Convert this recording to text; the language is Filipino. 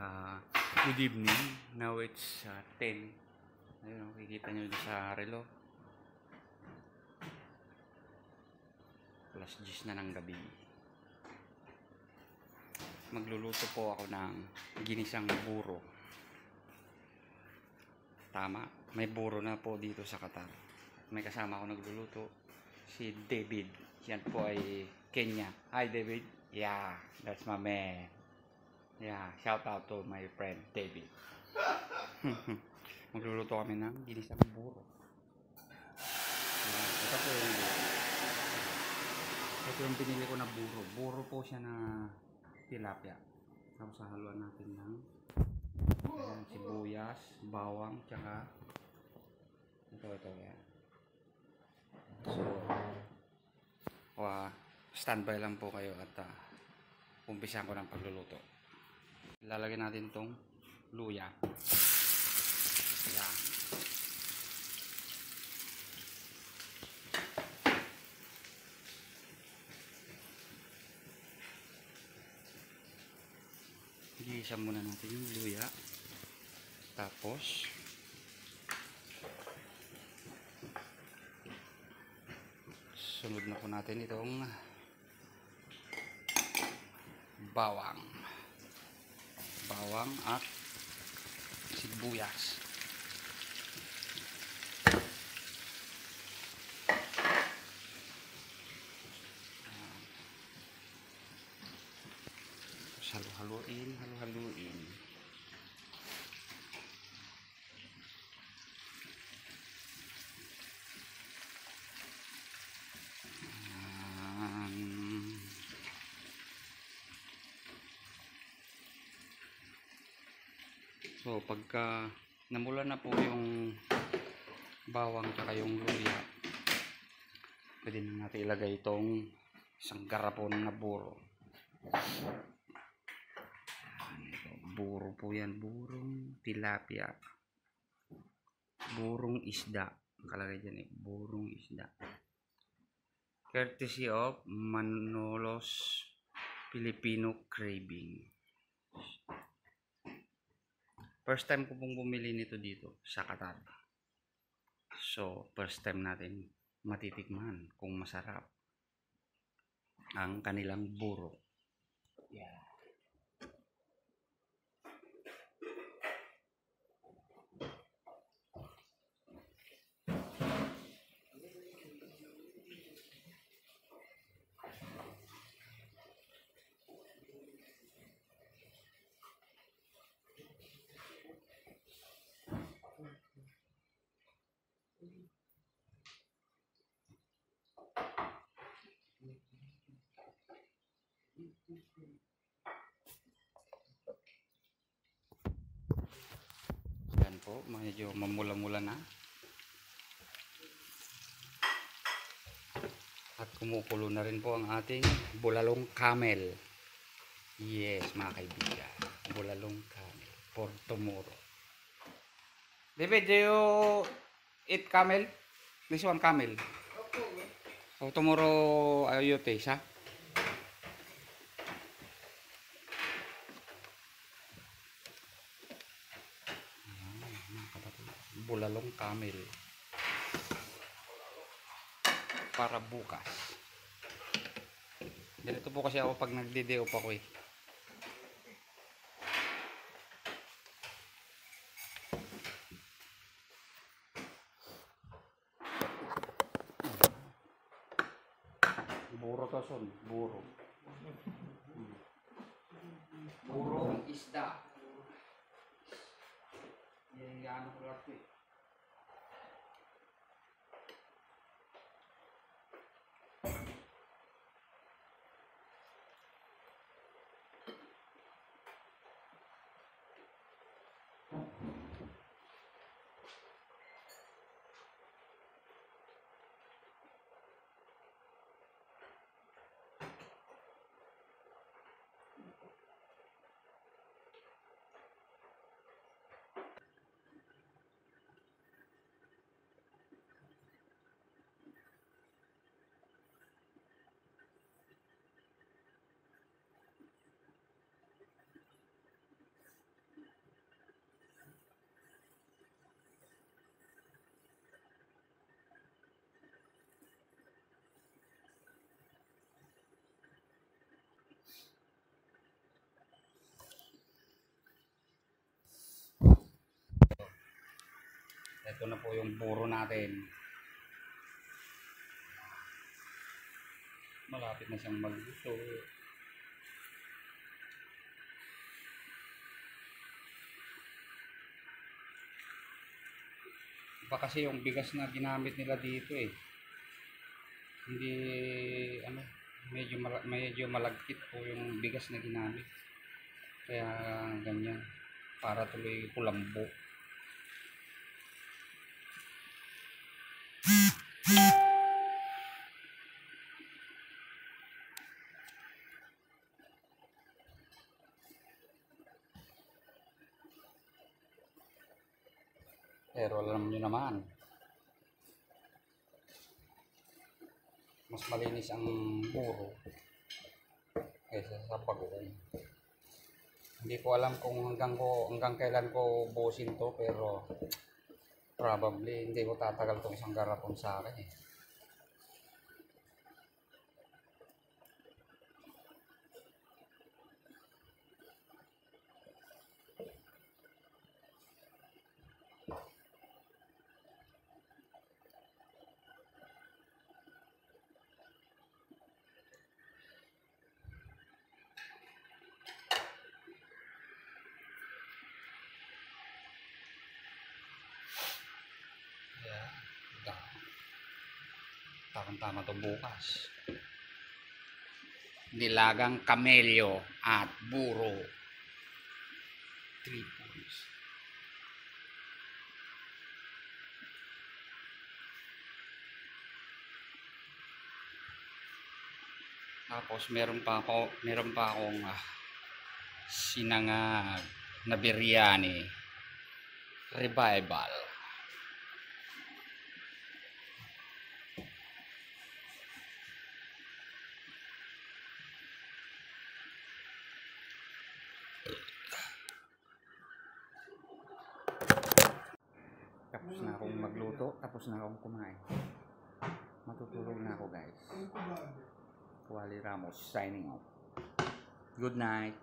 Uh, good evening. Now it's uh, 10. Ayun, oh, kikita nyo sa relo. Plus 10 na ng gabi. Magluluto po ako ng ginisang buro. Tama. May buro na po dito sa Qatar. May kasama ako nagluluto. Si David. Yan po ay Kenya. Hi David. Yeah, that's my man. Yeah, shout out to my friend David. Magluluto kami ng ginisang buro. Yan, ito po yung buro. Ito yung binili ko na buro. Buro po siya na tilapia. Tapos haluan natin ng ayan, sibuyas, bawang, tsaka ito, ito, yan. So, wa, standby lang po kayo at uh, umpisan ko ng pagluluto. Ilalagay natin tong luya. Yan. Igisa muna natin yung luya. Tapos, sunod na po natin itong bawang. Bawang at sibuyas. Halu-haluin, halu-haluin. So, pagka namula na po yung bawang tsaka yung luya, pwede na natin ilagay itong isang garapon na buro. Buro po yan. Burong tilapia. Burong isda. Nakalagay dyan eh. Burong isda. Courtesy of Manolos Filipino Craving. First time ko pong bumili nito dito sa Qatar. So, first time natin matitikman kung masarap ang kanilang buro. Yeah. Yan po, medyo mamula-mula na. At kumukulo na rin po ang ating bulalong camel. Yes, mga kaibigan. Bulalong camel. For tomorrow. David, do you eat camel? This one camel. So tomorrow uh, you taste, ha? mga kapatid. Bulalong camel. Para bukas. Ganito po kasi ako pag nagde-day off ako eh. Buro to son, buro. Buro isda. Yan yung ano ko lang Ito na po yung buro natin. Malapit na siyang magluto. Iba kasi yung bigas na ginamit nila dito eh. Hindi ano, medyo medyo malagkit po yung bigas na ginamit. Kaya ganyan para tuloy kulambo. Pero alam nyo naman, mas malinis ang buro kaysa sa bagoong. Hindi ko alam kung hanggang ko hanggang kailan ko buusin to pero probably hindi ko tatagal tong isang garapon sa akin eh. Tamang-tama to bukas. Nilagang kamelyo at buro. Three points. Tapos meron pa ako, meron pa akong ah, sinangag na biryani. Revival. Tapos na akong magluto, tapos na akong kumain. Matutulog na ako guys. Wally Ramos signing off. Good night.